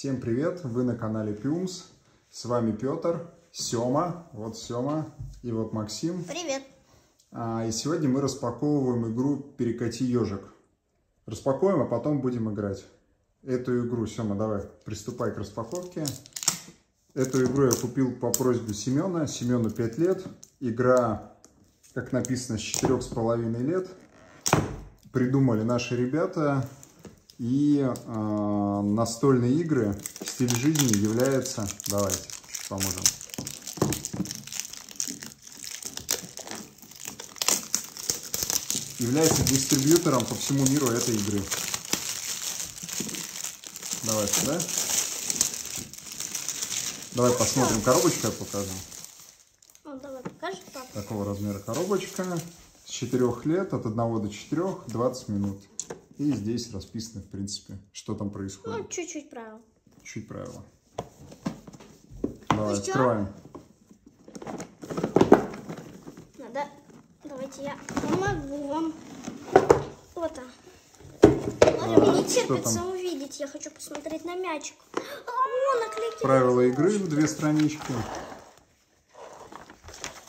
Всем привет! Вы на канале Пюмс. С вами Петр, Сема, вот Сема и вот Максим. Привет. А, и сегодня мы распаковываем игру «Перекати ежик». Распакуем, а потом будем играть. Эту игру, Сема, давай, приступай к распаковке. Эту игру я купил по просьбе Семена. Семену 5 лет. Игра, как написано, с 4,5 лет. Придумали наши ребята. И э, настольные игры, стиль жизни является... Давайте, поможем. Является дистрибьютором по всему миру этой игры. Давай сюда. Давай посмотрим коробочку, я покажу. Ну, давай покажешь, папа. Такого размера коробочка. С 4 лет, от 1 до 4, 20 минут. И здесь расписано, в принципе, что там Ну, происходит. чуть-чуть правил. Чуть правила. Давай, Ну всё. открываем. Надо... Давайте я помогу вам. Вот он. Ладно, мне не А, терпится увидеть. Я хочу посмотреть на мячик. О, наклейки. Правила игры в две странички.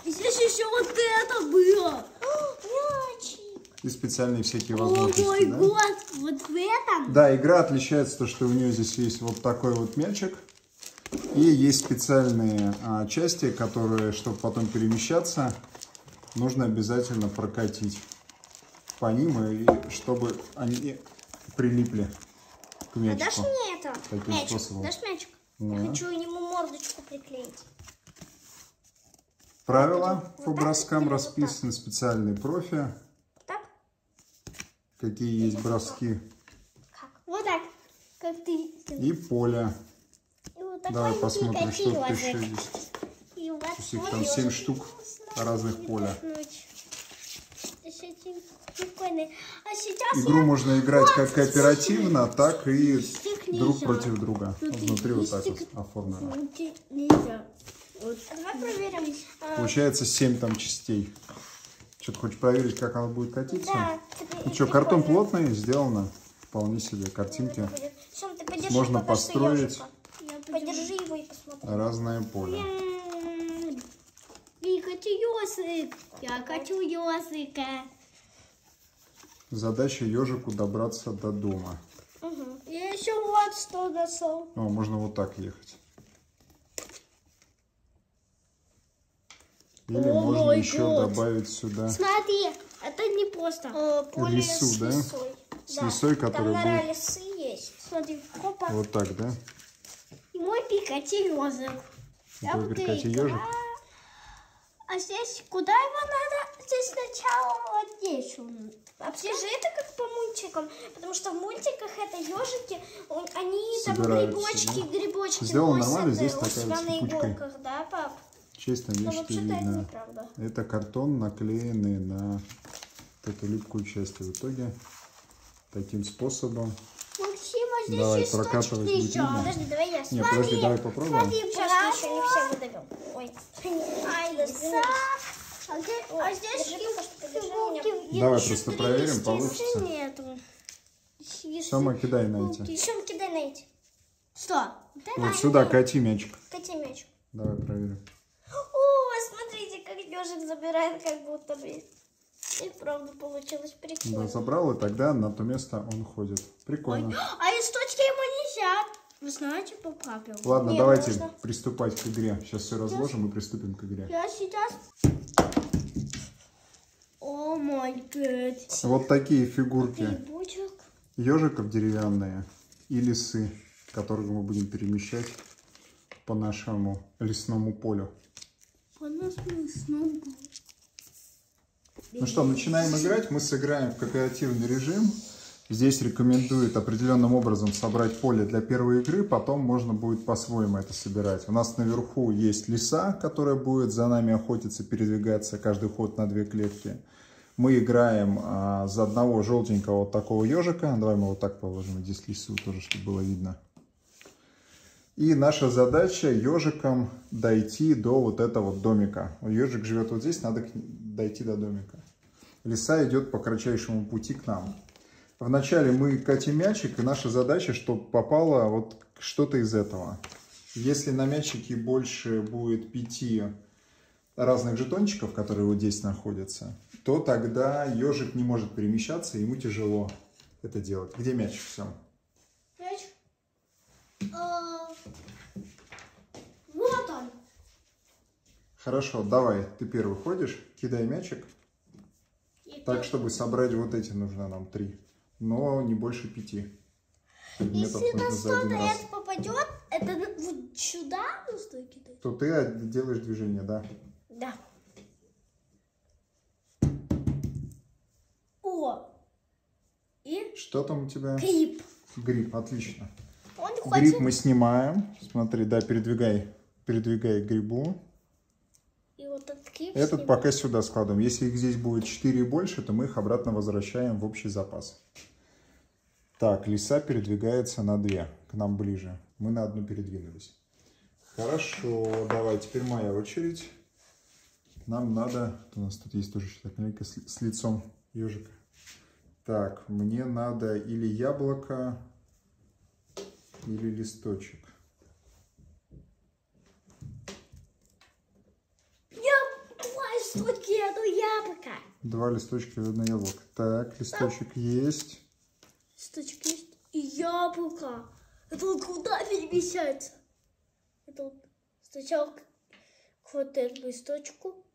И здесь еще вот это было. О, мячик. И специальные всякие О возможности. мой да? год. Вот в этом. Да, игра отличается то, что у нее здесь есть вот такой вот мячик. И есть специальные а, части, которые, чтобы потом перемещаться, нужно обязательно прокатить по ним, и чтобы они прилипли к А мячику. дашь мне это? Таким мячик. способом. Дашь мячик? Да. Я хочу ему мордочку приклеить. Правила Вот по броскам или вот расписаны, специальные профи? Какие есть броски? Вот так. Как ты. и поле. И вот Давай посмотрим, что тут еще есть. И вот их там ежик. 7 штук разных поля. А Игру можно играть как кооперативно, так и друг против друга. Внутри вот так вот оформлено. Получается 7 там частей. Что, ты хочешь проверить, как она будет катиться? да. Ну что, картон плотный, сделано. Вполне себе картинки. Ты подержи Можно построить. ежика. Подержи его и посмотри. Разное поле. Я хочу ёсик. Я хочу ёсика. Задача ежику добраться до дома. Я еще вот что нашел. О, можно вот так ехать. Или О можно еще год. добавить сюда Смотри, это не просто поле Лису, с да? лисой. С лисой, которая Там нора будет- лисы есть. Смотри, хопа. вот так, да? И мой пикати ежик. Это вот Пикати ежик? А здесь куда его надо? Здесь сначала вот здесь он. Вообще же это как по мультикам, потому что в мультиках это ежики, он- они там Собираются, грибочки, да? грибочки Сделано носят нормально, здесь э, у такая себя на иголках, да, пап? Честь там Но есть, что это видно. неправда. Это картон, наклеенный на вот эту липкую часть. И в итоге таким способом... Максим, а здесь Давай, есть прокатывать будет еще. видно. Подожди, давай я. Не, подожди, давай попробуем. Смотри, сейчас еще не все. Ой. Ай. А здесь, а здесь Давай фигурки просто проверим, получится. Нету. Сама кидай на эти. Еще кидай на эти. Что? Вот сюда кати мячик. Кати мяч. Давай проверим. О, смотрите, как ежик забирает, как будто бы. И правда получилось Да, прикольно. забрал, и тогда на то место он ходит. Прикольно. А из точки ему нельзя. Вы знаете, по правилам. Ладно, Не, давайте можно. приступать к игре. Сейчас все разложим и приступим к игре. Я сейчас... О мой гад. Вот такие фигурки Грибочек. ежиков деревянные и лисы, которых мы будем перемещать по нашему лесному полю. Ну что, начинаем играть. Мы сыграем в кооперативный режим. Здесь рекомендуют определенным образом собрать поле для первой игры, потом можно будет по-своему это собирать. У нас наверху есть лиса, которая будет за нами охотиться, передвигаться каждый ход на две клетки. Мы играем а, за одного желтенького вот такого ежика. Давай мы вот так положим здесь лису тоже, чтобы было видно. И наша задача ежиком дойти до вот этого домика. Ежик живет вот здесь, надо дойти до домика. Лиса идет по кратчайшему пути к нам. Вначале мы катим мячик, и наша задача, чтобы попало вот что-то из этого. Если на мячике больше будет пяти разных жетончиков, которые вот здесь находятся, то тогда ежик не может перемещаться, ему тяжело это делать. Где мяч? Все. Мяч? А, Вот он. Хорошо, давай, ты первый ходишь, кидай мячик. И Так, ты- чтобы собрать вот эти нужно нам три. Но не больше пяти. Предметов Если на что-то попадет, это вот сюда нужно кидать? То ты делаешь движение, да. Да. О! И Что там у тебя? клип. Гриб, отлично. Он Гриб хочет... мы снимаем. Смотри, да, передвигай, передвигай грибу. Вот этот клип Этот снимаем. пока сюда складываем. Если их здесь будет 4 и больше, то мы их обратно возвращаем в общий запас. Так, лиса передвигается на 2, к нам ближе. Мы на одну передвинулись. Хорошо, давай, теперь моя очередь. Нам надо... У нас тут есть тоже такая наклейка с, с лицом ежика. Так, мне надо или яблоко, или листочек. Я два штуки, одно яблоко. Два листочка и одно яблоко. Так, листочек есть. Листочек есть и яблоко. Это он куда перемещается? Это вот сначала этому листочку.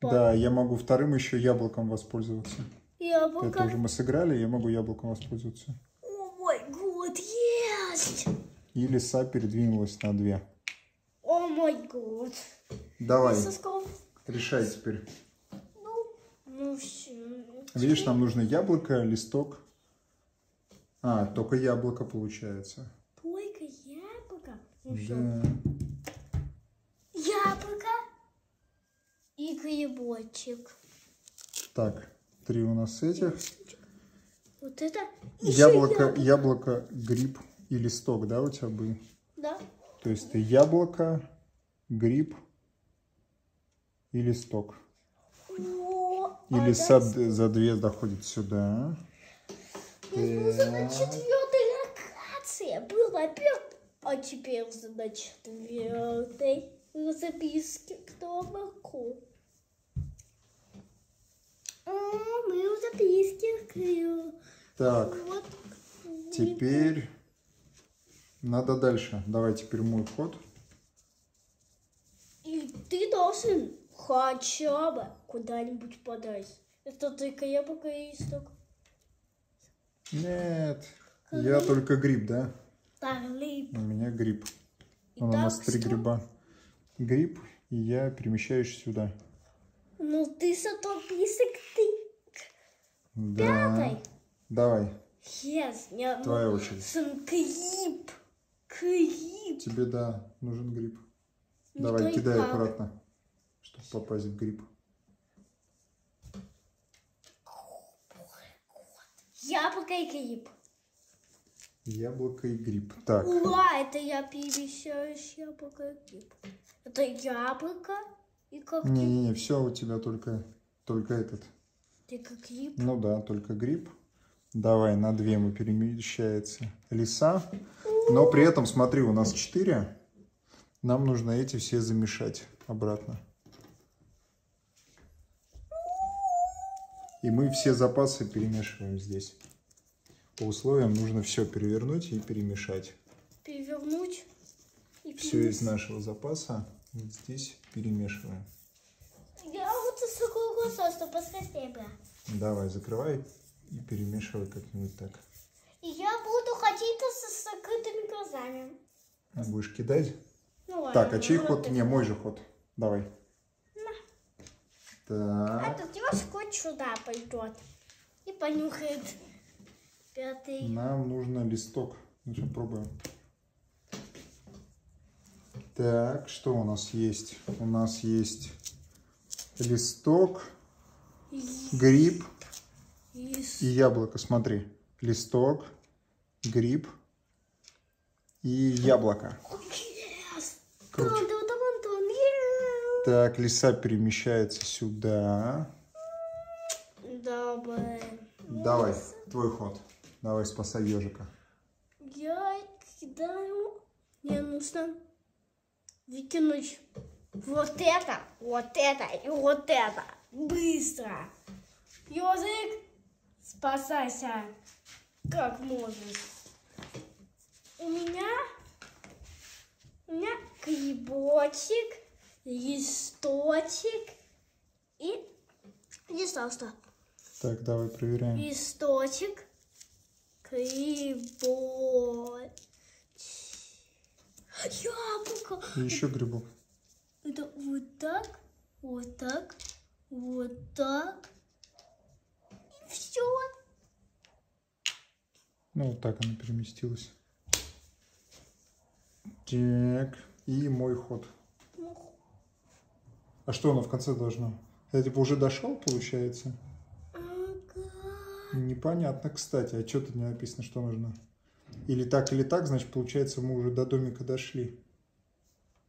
Да, я могу вторым еще яблоком воспользоваться. Яблоко. Это уже мы сыграли, я могу яблоком воспользоваться. О мой год, есть! И лиса передвинулась на две. О мой год. Давай, Сосков. Решай теперь. Ну, ну все. Видишь, нам нужно яблоко, листок. А, только яблоко получается. Только яблоко. Ну. Да. Яблоко и грибочек. Так, три у нас этих. Вот это ещё Яблоко, яблоко, гриб и листок, да, у тебя были? Да. То есть ты яблоко, гриб и листок. О, И а лиса дальше- д- за две доходит сюда. Ну, за на Так. четвертой локации было пять, а теперь за на четвертой в записке к табаку. О, мы в записке. Так, Вот. теперь надо дальше. Давай теперь мой ход. И ты должен хотя бы куда-нибудь подать. Это только яблоко и листок. Нет, я только гриб, да? Так, лип. У меня гриб. И у нас три что? гриба. Гриб, и я перемещаюсь сюда. Ну ты зато близок ты. Да. Пятой. Давай, Yes, я ну, твоя очередь. сын клип. Клип. Тебе, да, нужен гриб. Ну, Давай, кидай как? аккуратно, чтобы попасть в гриб. Яблоко и клип. Яблоко и гриб. Так, Ура, это я перемещаюсь яблоко и клип. Это яблоко и как ты. не-не-не, все у тебя только, только этот. Как клип. Ну да, только гриб. Давай, на две мы перемещается лиса. Но при этом, смотри, у нас четыре. Нам нужно эти все замешать обратно. И мы все запасы перемешиваем здесь. По условиям нужно все перевернуть и перемешать. Перевернуть. И Все из нашего запаса вот здесь перемешиваем. Я вот такой глаза, что поскорее бы. Давай, закрывай и перемешивай как-нибудь так. И я буду ходить с закрытыми глазами. Будешь кидать? Ну ладно. Так, а чей ну, ход? ты- Не, мой же ход. Давай. А Так, тут девушка сюда пойдет. И понюхает. Пятый. нам нужно листок. Ну что, пробуем. Так, что у нас есть? У нас есть листок, гриб И и яблоко. Смотри, листок, гриб и яблоко. Yes! Так, лиса перемещается сюда. Добрый. Давай, твой ход. Давай, спасай ежика. Я кидаю. Мне нужно выкинуть вот это, вот это и вот это. Быстро. Ежик, спасайся, как можешь. У меня, у меня грибочек, листочек и листочек. Так, давай проверяем. Листочек, грибочек, яблоко. И еще грибок. Это вот так, вот так, вот так. И все. Ну, вот так она переместилась. Так, и мой ход. А что оно в конце должно? Я типа уже дошел, получается? Ага. Непонятно, кстати. А что тут не написано, что нужно? Или так, или так, значит, получается, мы уже до домика дошли.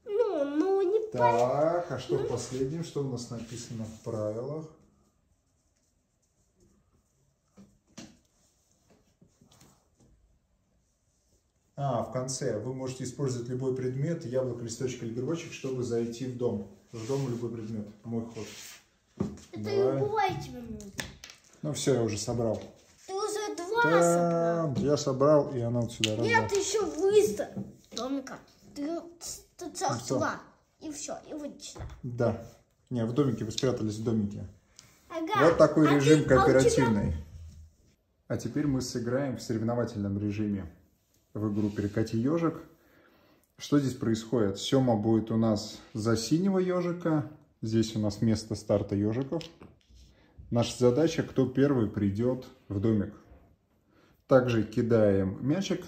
Ну, ну, не. Так, а что в последнем? Что у нас написано в правилах? А, в конце. Вы можете использовать любой предмет, яблоко, листочек или грибочек, чтобы зайти в дом. В дом любой предмет. Мой ход. Это Давай. любой тебе нужно. Ну все, я уже собрал. Ты уже два собрал. Та-дам! Я собрал, и она вот сюда Нет, два. еще выставь. Домика. Ты, ты целых два. И все, и выйди сюда. Да. Не, в домике, вы спрятались в домике. Ага. Вот такой А режим ты- а у тебя- кооперативный. А теперь мы сыграем в соревновательном режиме в игру «Перекати ежик». Что здесь происходит? Сема будет у нас за синего ежика. Здесь у нас место старта ежиков. Наша задача, кто первый придет в домик. Также кидаем мячик,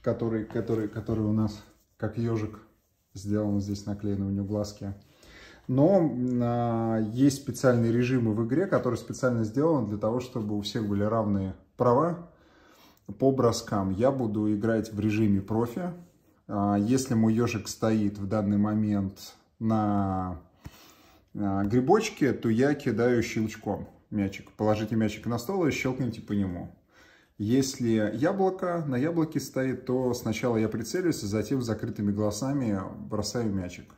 который, который, который у нас как ежик сделан здесь наклеены у него глазки. Но а, есть специальные режимы в игре, которые специально сделаны для того, чтобы у всех были равные права по броскам. Я буду играть в режиме профи. А, если мой ежик стоит в данный момент на а, грибочке, то я кидаю щелчком мячик. Положите мячик на стол и щелкните по нему. Если яблоко на яблоке стоит, то сначала я прицелюсь, а затем закрытыми глазами бросаю мячик.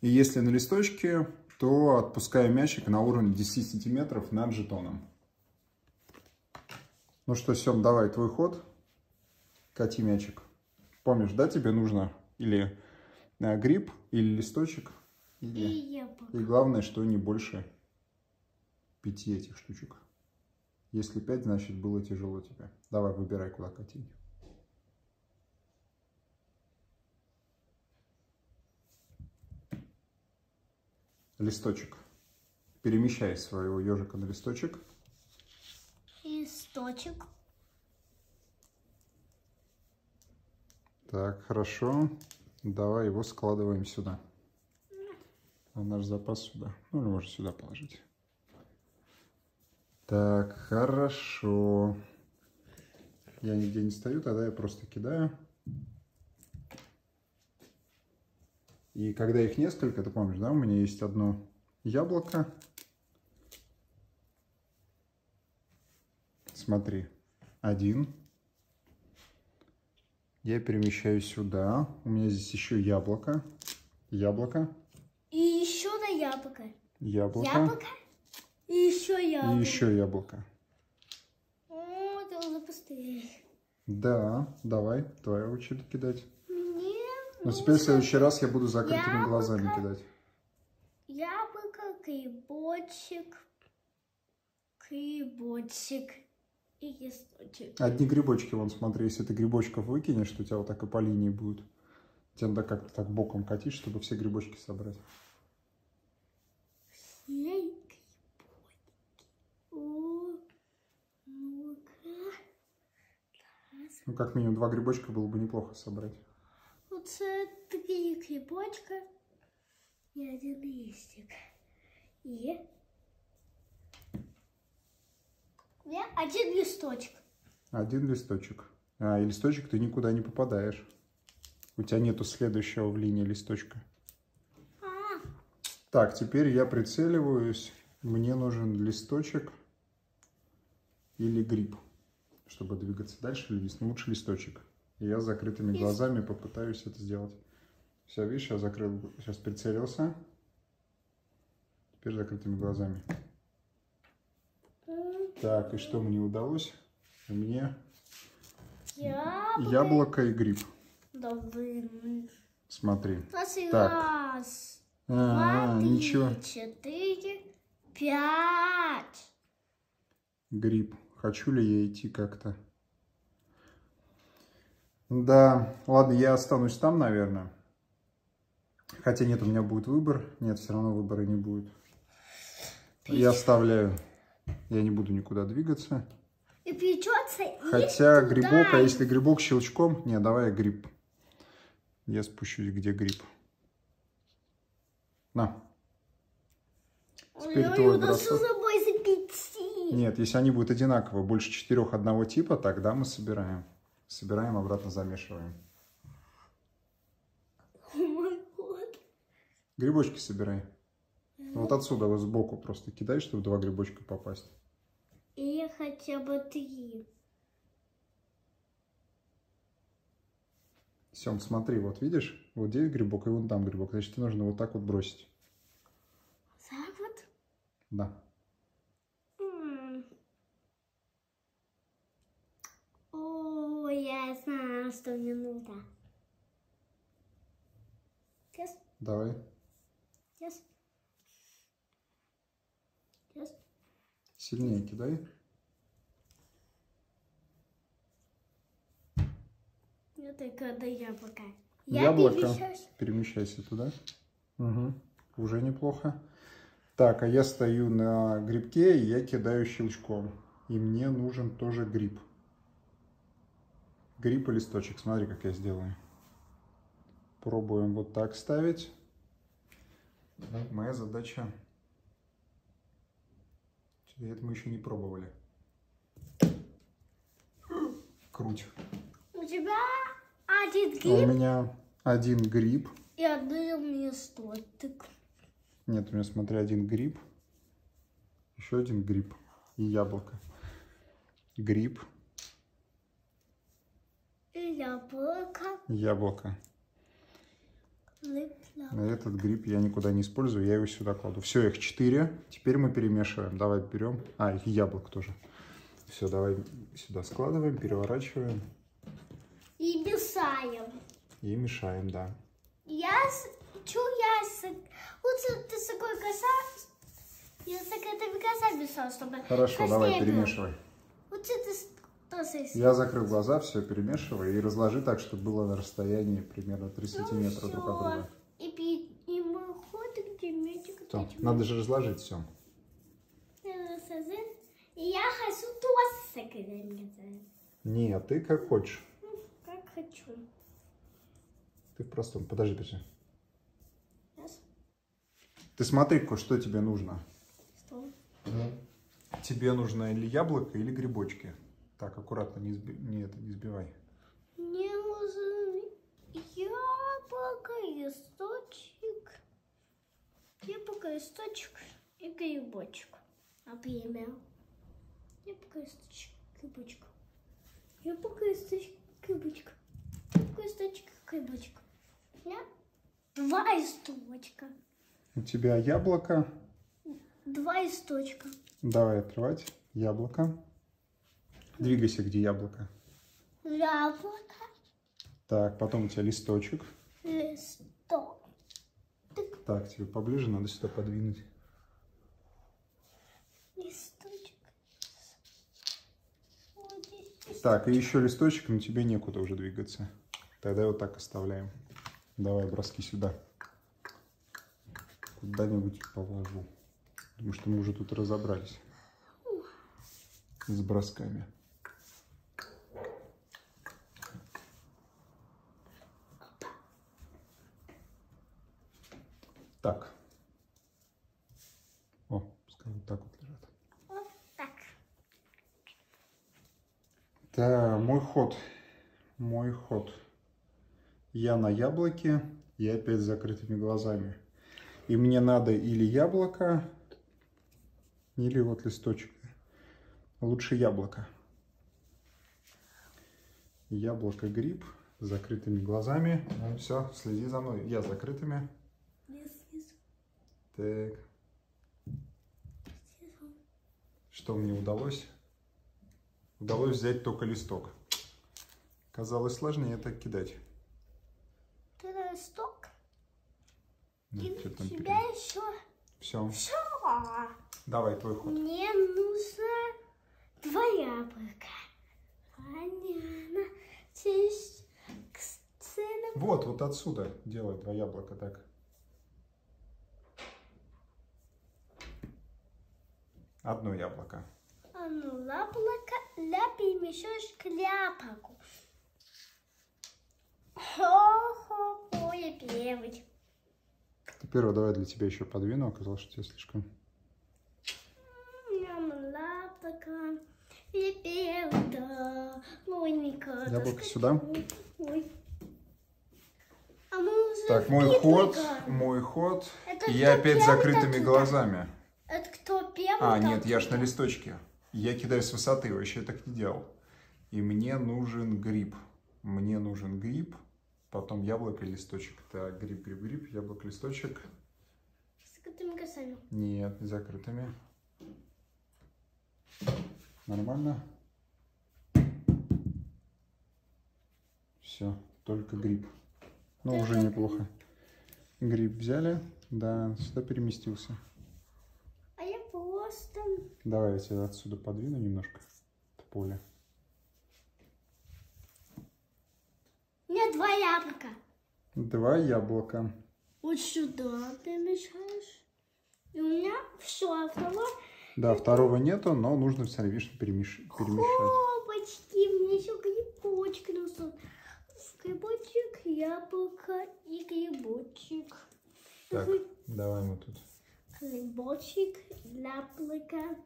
И если на листочке, то отпускаю мячик на уровне 10 сантиметров над жетоном. Ну что, Сем, давай, твой ход. Кати мячик. Помнишь, да, тебе нужно или э, гриб, или листочек, И или... яблоко. И главное, что не больше пяти этих штучек. Если пять, значит было тяжело тебе. Давай, выбирай, куда катить. Листочек. Перемещай своего ежика на листочек. Листочек. Так, хорошо. Давай его складываем сюда. А наш запас сюда. Ну, или можно сюда положить. Так, хорошо. Я нигде не стою, тогда я просто кидаю. И когда их несколько, ты помнишь, да, у меня есть одно яблоко. Смотри, один. Я перемещаю сюда. У меня здесь еще яблоко. Яблоко. И еще на яблоко. Яблоко. Яблоко. И еще И яблоко. еще яблоко. О, ты уже быстрее. Да, давай, твоя очередь кидать. Мне Но теперь в следующий раз я буду закрытыми Яблоко. глазами кидать. яблоко, грибочек, грибочек и листочек. Одни грибочки, вон смотри, если ты грибочков выкинешь, то у тебя вот так и по линии будет. Тебе надо как-то так боком катить, чтобы все грибочки собрать. Грибочки. О. Раз. Ну, как минимум два грибочка было бы неплохо собрать. Оце три грибочка і один листик. І Я один листочек. Один листочек. А, и листочек ты никуда не попадаешь. У тебя нету следующего в линии листочка. А, Так, теперь я прицеливаюсь. Мне нужен листочек или гриб. чтобы двигаться дальше. Ну, лучше листочек. И я с закрытыми глазами попытаюсь это сделать. Все, видишь, я закрыл, сейчас прицелился. Теперь закрытыми глазами. Так, и что мне удалось? Мне Яблоко. яблоко и гриб. Да вы... Смотри. Смотри, Так. раз, А, два, три, ничего. четыре, пять. Гриб. Хочу ли я идти как-то? Да, ладно, я останусь там, наверное. Хотя нет, у меня будет выбор. Нет, все равно выбора не будет. Я оставляю. Я не буду никуда двигаться. И придется Хотя идти грибок, а туда. если грибок щелчком... Не, давай гриб. Я спущусь, где гриб. На. Теперь Ой, твой нас бросок. Нет, если они будут одинаково, больше четырех одного типа, тогда мы собираем. Собираем, обратно замешиваем. Грибочки собирай. Вот отсюда, вот сбоку просто кидай, чтобы два грибочка попасть. И хотя бы три. Сем, смотри, вот видишь, вот здесь грибок и вон там грибок. Значит, тебе нужно вот так вот бросить. Так вот. Да. М. О, я знаю, что мне нужно. Сейчас, Давай. сейчас. Сейчас. Сильнее кидай. Это когда яблоко. Я Яблоко. перемещаюсь. Перемещайся туда. Угу. Уже неплохо. Так, а я стою на грибке, и я кидаю щелчком. И мне нужен тоже гриб. Гриб и листочек. Смотри, как я сделаю. Пробуем вот так ставить. Моя задача... Это мы еще не пробовали. Круть. У тебя один А У гриб меня один гриб. и один листочек. Нет, у меня, смотри, один гриб. Еще один гриб. И яблоко. Гриб, И яблоко. яблоко. Этот гриб я никуда не использую, я его сюда кладу. Все, их четыре. Теперь мы перемешиваем. Давай берем. А, их яблок тоже. Все, давай сюда складываем, переворачиваем И мешаем. и мешаем, да. Я. Чу, я. Лучше ты с такой коса... Я с закрытыми глазами мешал, чтобы... Хорошо, давай перемешивай. Лучше ты Я закрыл глаза, все перемешивай и разложи так, чтобы было на расстоянии примерно 3 Ну сантиметра друг от друга. И, пи- и мы ходим, где мячик. Надо же разложить все. И я хочу глазами. Нет, ты как хочешь. Ну, Как хочу. Ты в простом. Подожди, подожди. Сейчас. Ты смотри, что тебе нужно. Что? Тебе нужно или яблоко, или грибочки. Так, аккуратно, не, сби- не, это, не сбивай. Мне нужен яблоко, листочек, яблоко, листочек и грибочек. Например. Яблоко, листочек, грибочек. Яблоко, листочек, грибочек. Яблоко, листочек, грибочек. Да? Два листочка. У тебя яблоко. Два листочка. Давай открывать. Яблоко. Двигайся, где яблоко. Яблоко, Так, потом у тебя листочек. листок. Так, тебе поближе надо сюда подвинуть. листочек. Вот здесь. Так, и еще листочек, но тебе некуда уже двигаться. Тогда вот так оставляем. Давай броски сюда. Куда-нибудь положу. Потому что мы уже тут разобрались. С бросками. Так. О, пускай вот так вот лежат. Вот так. Да, мой ход. Мой ход. Я на яблоке, и опять с закрытыми глазами. И мне надо или яблоко, или вот листочек. Лучше яблоко. яблоко, гриб с закрытыми глазами. Ну, все, следи за мной. Я с закрытыми. Так, что мне удалось? Удалось взять только листок. Казалось сложнее так кидать. Ты листок. Ну, И у тебя еще Все, все. давай твой ход. Мне нужно два яблока. Кстати, Вот, вот отсюда делай два яблока так. Одно яблоко. А ну, яблоко, ля перемешаешь к ляпаку. Хо-хо-хо, я певать. Ты первый, давай для тебя еще подвину, оказалось, что тебе слишком... Яблоко, Яблоко сюда. Ой. А Так, мой ход, мой ход. Это И я опять закрытыми тот глазами. Это кто первый? А, нет, я ж на листочке. Я кидаю с высоты, вообще так не делал. И мне нужен гриб. Мне нужен гриб, потом яблоко и листочек. Так, гриб, гриб, гриб, яблоко, листочек. С закрытыми глазами. Нет, не закрытыми. Нормально? Все, только гриб. Ну, уже неплохо. Гриб взяли, да, сюда переместился. Давай я тебя отсюда подвину немножко, это поле. У меня два яблока. Два яблока. Вот сюда ты мешаешь. И у меня все, второе... Да, второго нету, но нужно все равно перемеш- перемешать. Опачки, мне еще грибочек нужен. Грибочек, яблоко и грибочек. Так, давай мы тут. Хлебочек, яблоко,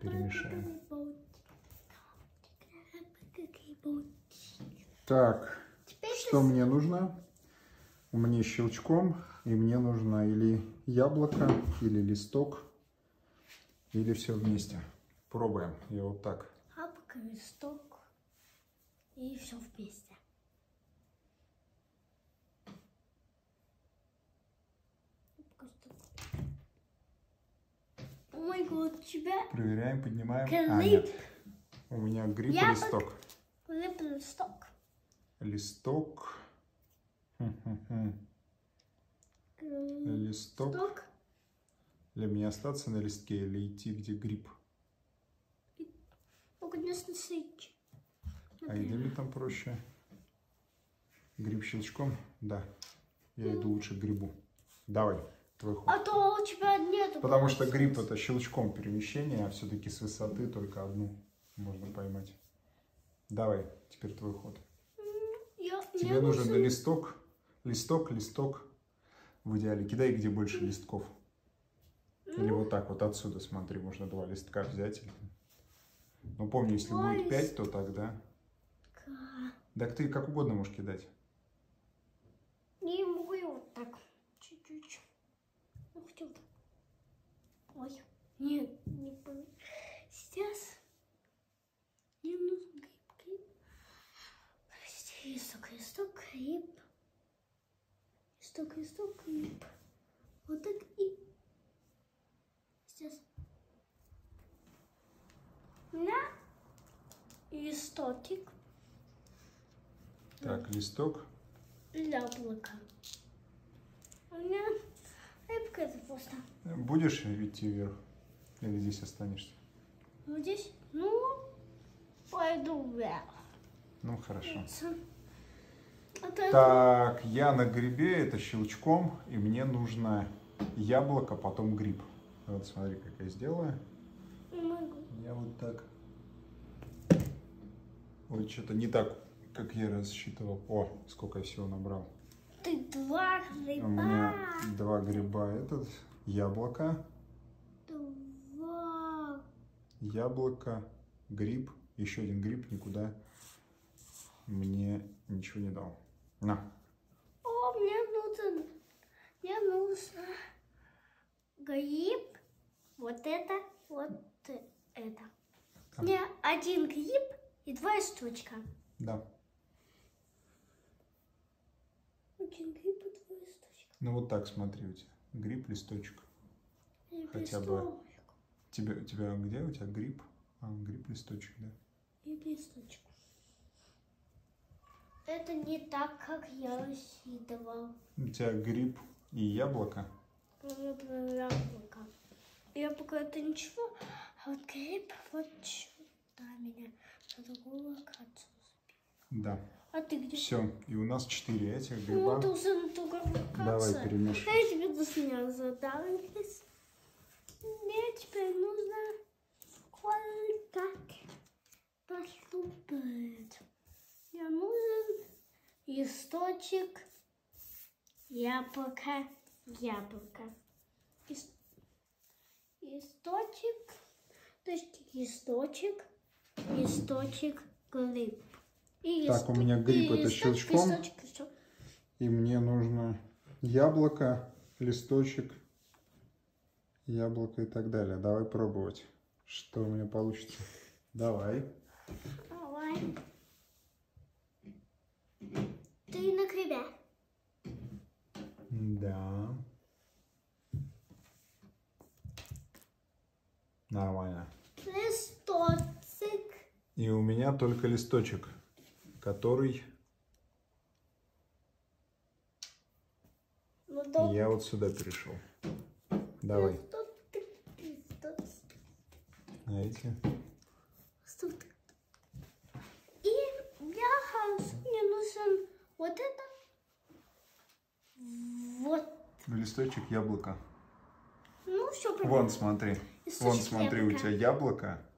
перемешаем. хлебочек. Яблоко, хлебочек. Так, Теперь что мне нужно? Мне щелчком, и мне нужно или яблоко, или листок, или все вместе. Пробуем. Я вот так. Яблоко, листок и все вместе. Яблоко, листок. О мой год, у тебя Проверяем, поднимаем. А, Гриб. нет. У меня гриб Яблоко. листок. хлеб, листок. Листок. Хм-хм-хм. Листок. Листок. Для меня остаться на листке или идти, где гриб? Ну, конечно, сыч. А идем там проще? Гриб щелчком? Да. Я иду лучше к грибу. Давай, твой ход. А то у тебя нету. Потому что гриб это щелчком перемещение, а все-таки с высоты только одну можно поймать. Давай, теперь твой ход. Я, Тебе мне нужен листок, листок, листок. В идеале кидай, где больше листков. Или вот так вот отсюда, смотри, можно два листка взять. Ну, помни, если Два будет пять, то тогда... Так ты как угодно можешь кидать. Не могу я вот так. Чуть-чуть. Ну, хотя вот так. Ой. Нет, не по- Сейчас. Мне нужен гриб, гриб. Подожди, листок, листок, гриб. Листок, листок, гриб. Вот так и... Сейчас. На листочек Так, листок. яблоко. У меня это просто. Будешь идти вверх? Или здесь останешься? Вот здесь, ну, пойду вверх. Ну, хорошо. Это Так, я на грибе, это щелчком, и мне нужно яблоко, потом гриб. Вот смотри, как я сделаю. не могу. Я вот так. Ой, что-то не так, как я рассчитывал. О, сколько я всего набрал. Ты два У гриба. меня два гриба. Этот яблоко, Два. яблоко, гриб. Еще один гриб никуда мне ничего не дал. На. О, мне нужен, мне нужно гриб. Вот это, вот это. Мне один гриб и два листочка. Да. Один гриб и два листочка. Ну вот так смотри у тебя. Гриб, листочек. И Хотя бы. листочек. Тебе, у тебя где у тебя гриб? А, гриб, листочек, да. И листочек. Это не так, как я рассчитывал. У тебя гриб и яблоко. Яблоко. Яблоко это ничего, а вот гриб вот сюда меня на другую локацию сбил. Да. А ты где? Все. И у нас четыре этих Ну, гриба. на другой локации. Давай перемешивай. А я тебе до меня задал. Мне теперь нужно кое-как поступить. Мне нужен листочек, яблоко, яблоко. Лис- Листочек, то есть листочек, листочек, гриб. И Так, у меня гриб это щелчком. листочек. И мне нужно яблоко, листочек, яблоко и так далее. Давай пробовать, что у меня получится. Давай. Давай. Ты на грибе. Да. Нормально. Листочек. И у меня только листочек, который Ну, да. я вот сюда перешел. Давай. Листочек, Знаете? И я хочу, мне нужен вот это. Вот. Листочек яблока. Ну, все Вон, смотри. Вон, Листочек смотри, у яблока. тебя яблоко.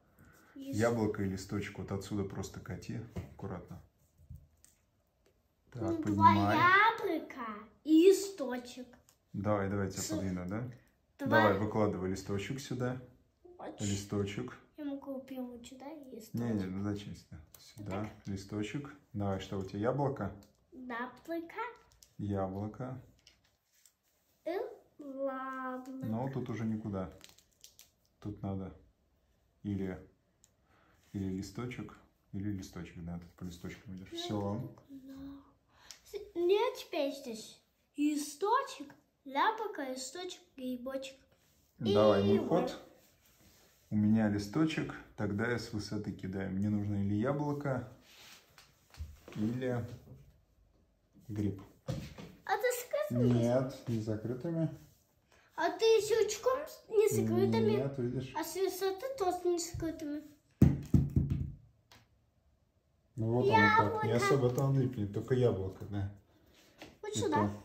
Яблоко и листочек. Вот отсюда просто кати. Аккуратно. Так, Ну, Два яблока и листочек. Давай, давай тебя С- подвину, да? Два. Давай, выкладывай листочек сюда. Вот. Листочек. Я могу первый сюда и листочек. Не, не, ну зачем сюда? Сюда. Листочек. Давай, что у тебя? Яблоко? Яблоко Яблоко. и яблоко. Но тут уже никуда. Тут надо или, или листочек, или листочек, да, тут по листочкам идешь. Все. Нет, теперь здесь листочек, яблоко, листочек, грибочек. Давай мой ход. У меня листочек, тогда я с высоты кидаю. Мне нужно или яблоко, или гриб. А ты с Нет, не закрытыми. А ты щелчком с- не закрытыми? Нет, видишь. А с высоты тоже не закрытыми. Ну вот оно так. Не Яблоко. особо-то он липнет, только яблоко, да. Вот И сюда. то.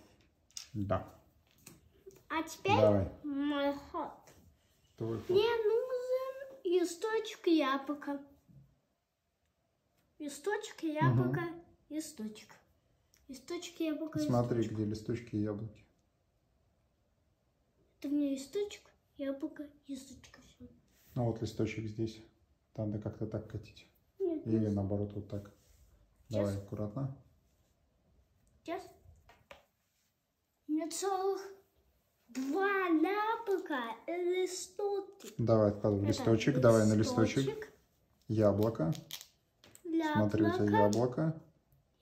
Да. А теперь Давай. мой ход. Твой ход. Мне нужен листочек яблоко. Листочек яблоко, листочек. Листочек яблоко, Смотри, листочек. где листочки и яблоки. Это мне листочек, яблоко, листочка. Ну вот листочек здесь. Надо как-то так катить. Или наоборот вот так. Давай, Сейчас. аккуратно. Сейчас. У целых два яблока и листочек. Давай, откладывай Это листочек. Давай на листочек. Яблоко. Смотри, у тебя Яблоко. яблоко.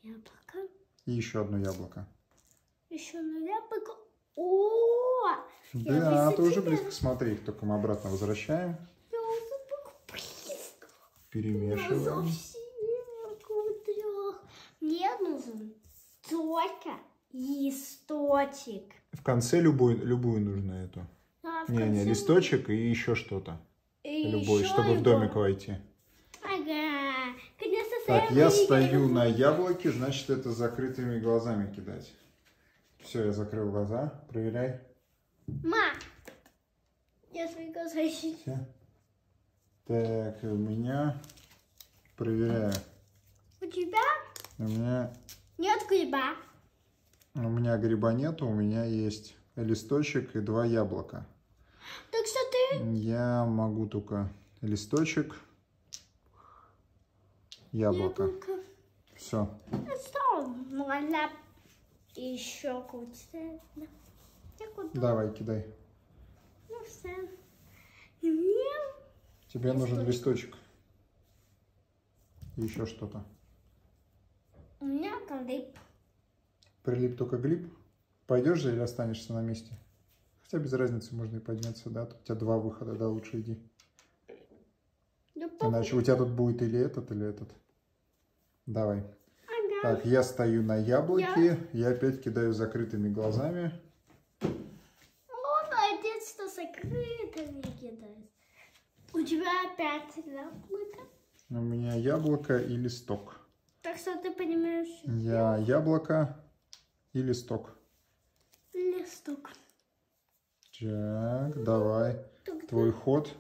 Яблоко. И еще одно яблоко. Еще на яблоко. О! Да, ты уже близко. Смотри, только мы обратно возвращаем. Я уже так близко. Я Перемешиваем. Мне нужен только листочек. В конце любой, любую нужно эту. А в Не, не, конце листочек и еще что-то. Любой, еще чтобы в его. домик войти. Ага. Конечно, Так, я стою на яблоке, значит это закрытыми глазами кидать. Все, я закрыл глаза. Проверяй. Ма! Я свои глаза ищу. Так, у меня... Проверяю. У тебя У меня, нет гриба. у меня гриба нету, у меня есть листочек и два яблока. Так что ты... Я могу только листочек, яблоко. Яблоко. Все. Что, можно еще куда? Давай, кидай. Ну все. И мне... Тебе нужен листочек. И еще что-то. У меня клип. Прилип только глип. Пойдешь же или останешься на месте? Хотя без разницы можно и подняться, да? Тут у тебя два выхода, да, лучше иди. Да Иначе у тебя тут будет или этот, или этот. Давай. Ага. Так, я стою на яблоке, я опять кидаю закрытыми глазами. Молодец, что закрытыми кидает. У тебя опять яблоко. У меня яблоко и листок. Так что ты понимаешь Я яблоко и листок. листок. Так, давай. Тогда Твой ход.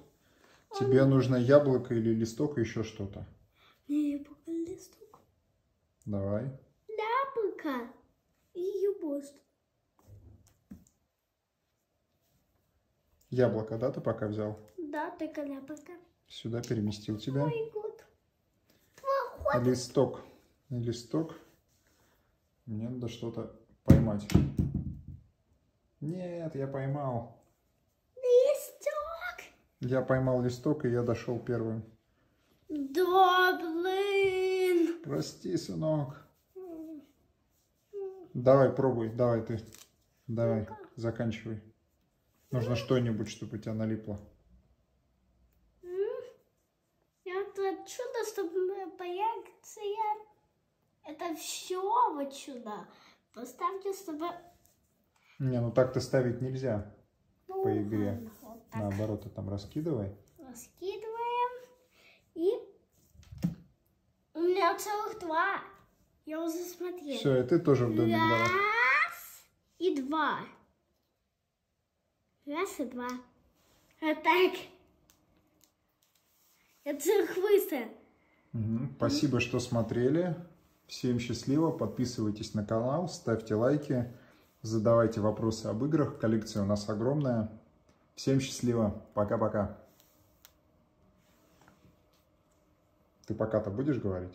Тебе нужно яблоко или листок и еще что-то. яблоко, листок. Давай. Яблоко и юбост. Яблоко, да, ты пока взял? Да, только яблоко. Сюда переместил тебя. Ой, год. Листок. Листок. Мне надо что-то поймать. Нет, я поймал. Листок. Я поймал листок, и я дошел первым. Да, блин. Прости, сынок. Давай, пробуй, давай ты. Давай, заканчивай. Нужно что-нибудь, чтобы у тебя налипло. Это чудо, чтобы появится. Это все вот сюда. Поставьте, чтобы... Не, ну так-то ставить нельзя Ну, по игре. вот так. Наоборот, ты там раскидывай. Раскидываем. И... У меня целых два. Я уже смотрела. Все, и ты тоже в давай. Раз и два. Раз и два. Вот так. Я целых выставил. Спасибо, что смотрели. Всем счастливо. Подписывайтесь на канал, ставьте лайки, задавайте вопросы об играх. Коллекция у нас огромная. Всем счастливо. Пока-пока. Ты пока-то будешь говорить?